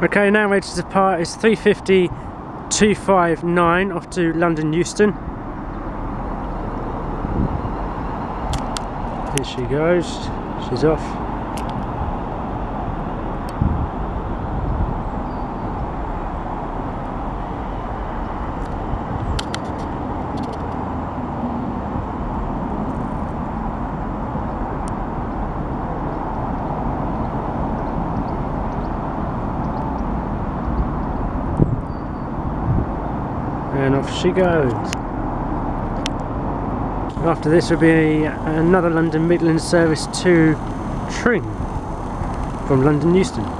Okay, now ready to depart. It's 350 259 off to London Euston. Here she goes. She's off. And off she goes. After this will be another London Midland service to Tring from London Euston.